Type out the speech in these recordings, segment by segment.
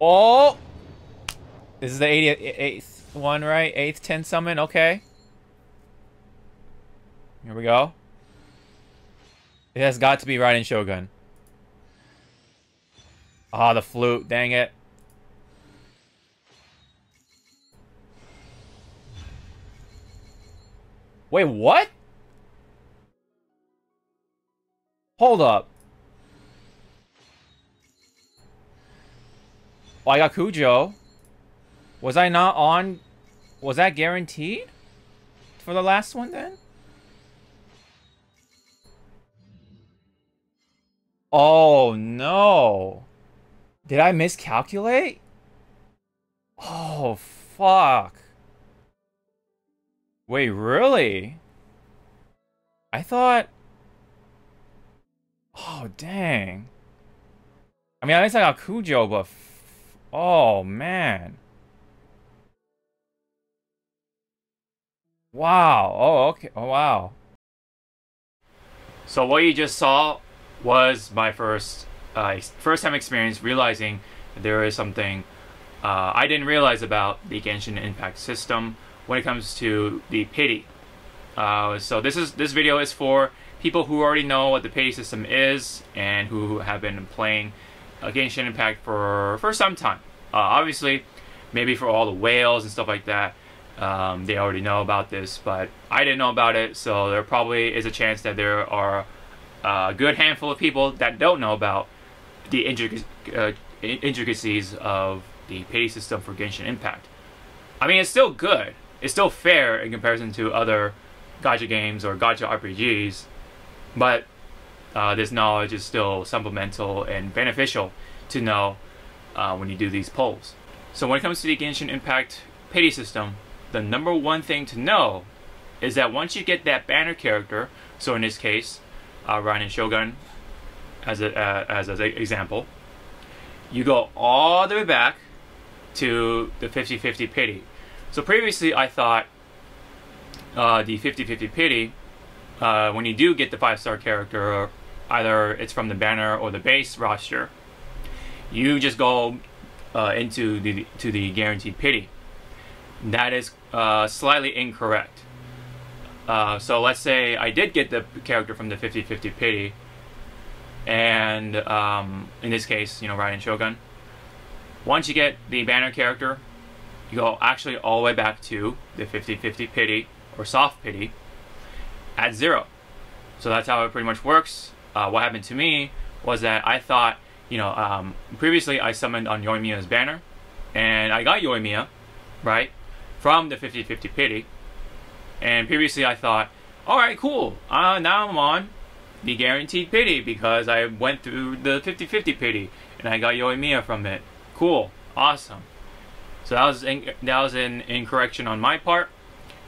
Oh! This is the 88th one, right? 8th 10 summon, okay. Here we go. It has got to be Raiden Shogun. Ah, oh, the flute, dang it. Wait, what? Hold up. Oh, I got Kujou. Was I not on... Was that guaranteed? For the last one, then? Oh, no. Did I miscalculate? Oh, fuck. Wait, really? I thought... Oh, dang. I mean, at least I got Kujou, but... oh, man. Wow. Oh, okay. Oh, wow. So what you just saw was my first uh, first time experience realizing there is something uh, I didn't realize about the Genshin Impact system when it comes to the pity. Uh, so this is this video is for people who already know what the pity system is and who have been playing uh, Genshin Impact for for some time. Uh, obviously, maybe for all the whales and stuff like that, um, they already know about this, but I didn't know about it, so there probably is a chance that there are a good handful of people that don't know about the intric uh, intricacies of the pay system for Genshin Impact. I mean, it's still good it's still fair in comparison to other gacha games or gacha RPGs, but uh, this knowledge is still supplemental and beneficial to know uh, when you do these polls. So when it comes to the Genshin Impact pity system, the number one thing to know is that once you get that banner character, so in this case, uh, Raiden Shogun as, a, uh, as an example, you go all the way back to the 50-50 pity. So previously I thought uh, the 50-50 pity, uh, when you do get the 5-star character, either it's from the banner or the base roster, you just go uh, into the to the guaranteed pity. That is uh, slightly incorrect. Uh, so let's say I did get the character from the 50-50 pity, and um, in this case, you know, Raiden Shogun. Once you get the banner character, you go actually all the way back to the 50-50 pity or soft pity at zero. So that's how it pretty much works. Uh, what happened to me was that I thought, you know, um, previously I summoned on Yoimiya's banner, and I got Yoimiya, right, from the 50-50 pity. And previously I thought, all right, cool. Uh, now I'm on the guaranteed pity because I went through the 50-50 pity and I got Yoimiya from it. Cool, awesome. So that was in, that was an incorrection on my part,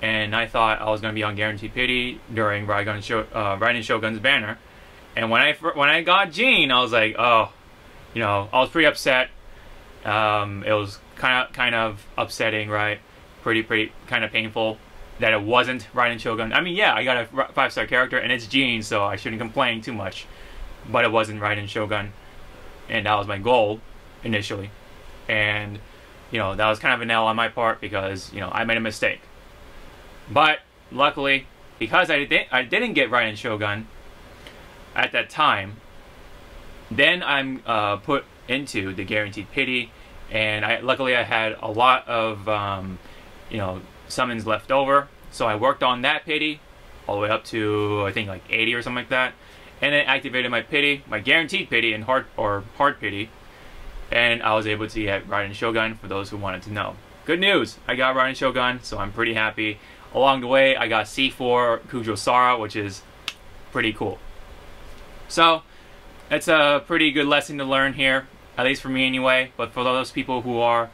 and I thought I was going to be on Guaranteed Pity during uh, Raiden Shogun's banner. And when I when I got Jean, I was like, oh, you know, I was pretty upset. Um, it was kind of kind of upsetting, right? Pretty pretty kind of painful that it wasn't Raiden Shogun. I mean, yeah, I got a five star character and it's Jean, so I shouldn't complain too much. But it wasn't Raiden Shogun, and that was my goal initially. And you know, that was kind of an L on my part because, you know, I made a mistake. But luckily, because I, didn't I didn't get Raiden Shogun at that time, then I'm uh, put into the Guaranteed Pity, and I luckily I had a lot of, um, you know, summons left over, so I worked on that Pity all the way up to, I think, like 80 or something like that, and then activated my Pity, my Guaranteed Pity, and Hard, or Hard Pity, and I was able to get Raiden Shogun for those who wanted to know. Good news, I got Raiden Shogun, so I'm pretty happy. Along the way, I got C4 Kujou Sara, which is pretty cool. So, it's a pretty good lesson to learn here, at least for me anyway, but for those people who are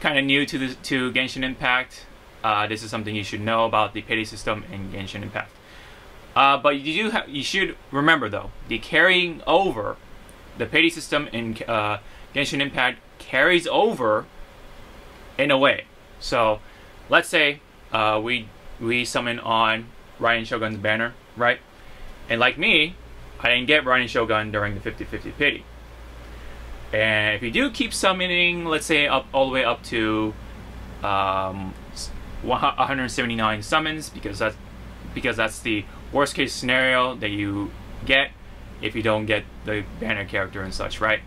kind of new to, the, to Genshin Impact, uh, this is something you should know about the pity system in Genshin Impact. Uh, but you do you should remember though, the carrying over the pity system in uh, Genshin Impact carries over in a way. So, let's say uh, we we summon on Raiden Shogun's banner, right? And like me, I didn't get Raiden Shogun during the 50-50 pity. And if you do keep summoning, let's say up all the way up to um, 179 summons, because that's because that's the worst case scenario that you get if you don't get the banner character and such, right?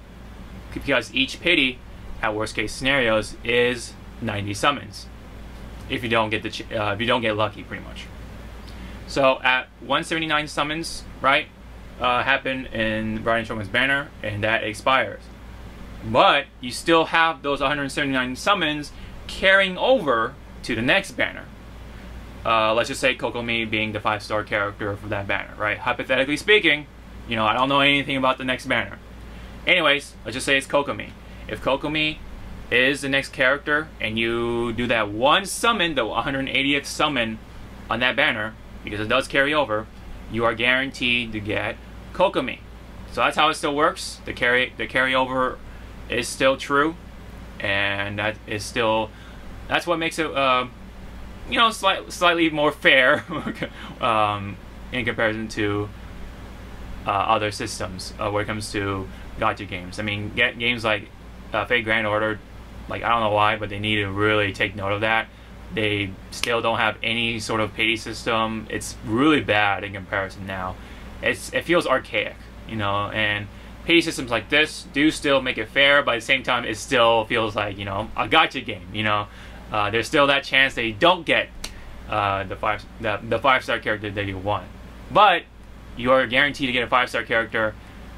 Because each pity at worst case scenarios is 90 summons if you don't get the uh, if you don't get lucky, pretty much. So at 179 summons, right, uh, happen in Raiden Shogun's banner, and that expires. But you still have those 179 summons carrying over to the next banner. Uh, let's just say Kokomi being the five star character for that banner, right? Hypothetically speaking, you know, I don't know anything about the next banner. Anyways, let's just say it's Kokomi. If Kokomi is the next character and you do that one summon, the 180th summon on that banner, because it does carry over, you are guaranteed to get Kokomi. So that's how it still works. The carry the carryover is still true, and that is still that's what makes it uh, you know slight, slightly more fair um, in comparison to uh, other systems uh, when it comes to gacha games. I mean, get games like uh, Fate Grand Order like I don't know why, but they need to really take note of that. They still don't have any sort of pay system. It's really bad in comparison now. It's it feels archaic, you know, and pay systems like this do still make it fair, but at the same time, it still feels like you know a gacha game. You know, uh, there's still that chance that you don't get uh, the five the, the five star character that you want, but you are guaranteed to get a five star character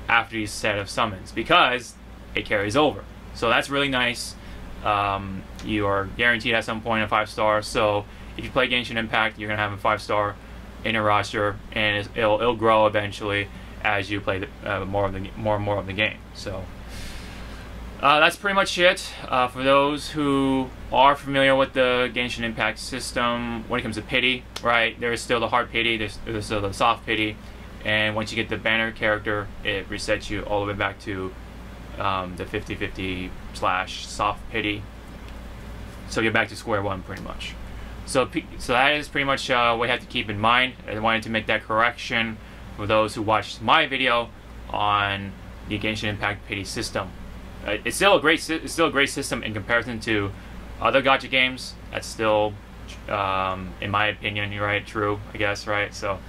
after these set of summons because it carries over. So that's really nice um, you are guaranteed at some point a five star. So if you play Genshin Impact, you're gonna have a five star in your roster, and it'll it'll grow eventually as you play the, uh, more of the more and more of the game. So. Uh, that's pretty much it. Uh, for those who are familiar with the Genshin Impact system, when it comes to pity, right, there is still the hard pity, there's, there's still the soft pity, and once you get the banner character, it resets you all the way back to um, the 50-50 slash soft pity. So you're back to square one pretty much. So, so that is pretty much uh, what you have to keep in mind. I wanted to make that correction for those who watched my video on the Genshin Impact pity system. Uh, it's still a great, it's still a great system in comparison to other gacha games. That's still, um, in my opinion, you're right, true, I guess, right? So,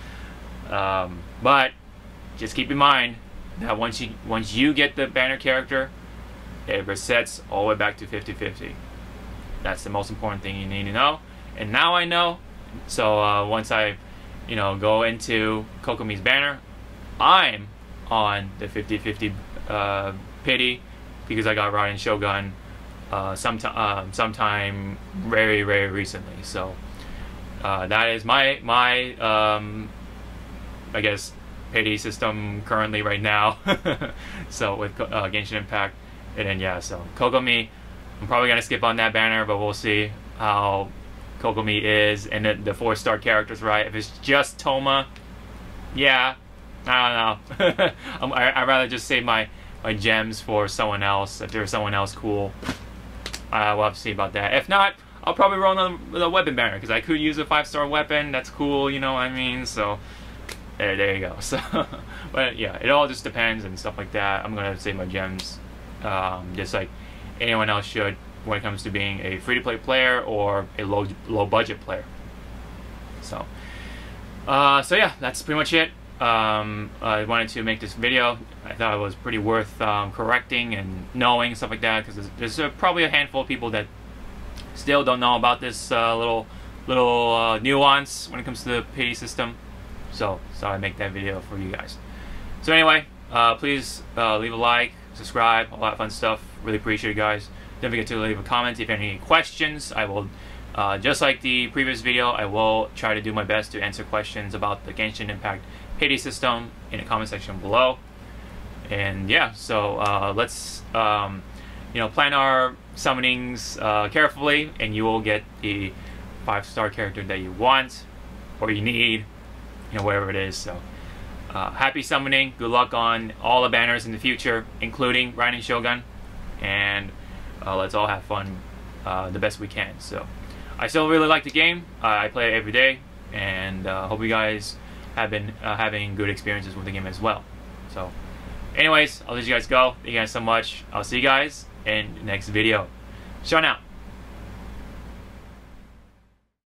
um, but just keep in mind that once you once you get the banner character, it resets all the way back to 50-50. That's the most important thing you need to know. And now I know. So uh, once I, you know, go into Kokomi's banner, I'm on the 50-50 uh, pity because I got Raiden Shogun uh, sometime um, sometime very very recently. So uh, that is my my um, I guess pity system currently right now. so with uh, Genshin Impact, and then yeah, so Kokomi, I'm probably gonna skip on that banner, but we'll see how Kokomi is and the, the four star characters right. If it's just Thoma, yeah, I don't know. I, I'd rather just save my my gems for someone else if there's someone else cool. Uh, we'll have to see about that. If not, I'll probably roll on the, the weapon banner because I could use a five star weapon. That's cool, you know what I mean? So there, there you go. So, but yeah, it all just depends and stuff like that. I'm gonna save my gems, um, just like anyone else should when it comes to being a free-to-play player or a low low budget player. So, uh, so yeah, that's pretty much it. Um, I wanted to make this video. I thought it was pretty worth um, correcting and knowing stuff like that because there's, there's uh, probably a handful of people that still don't know about this uh, little little uh, nuance when it comes to the pity system. So, so I make that video for you guys. So anyway, uh, please uh, leave a like, subscribe, all that fun stuff. Really appreciate it, guys. Don't forget to leave a comment if you have any questions. I will, uh, just like the previous video, I will try to do my best to answer questions about the Genshin Impact pity system in the comment section below. And yeah, so uh, let's, um, you know, plan our summonings uh, carefully, and you will get the five-star character that you want or you need you know, whatever it is. So, uh, happy summoning. Good luck on all the banners in the future, including Raiden Shogun. And uh, let's all have fun uh, the best we can. So, I still really like the game. Uh, I play it every day, and uh, hope you guys have been uh, having good experiences with the game as well. So, Anyways, I'll let you guys go. Thank you guys so much. I'll see you guys in next video. Show now.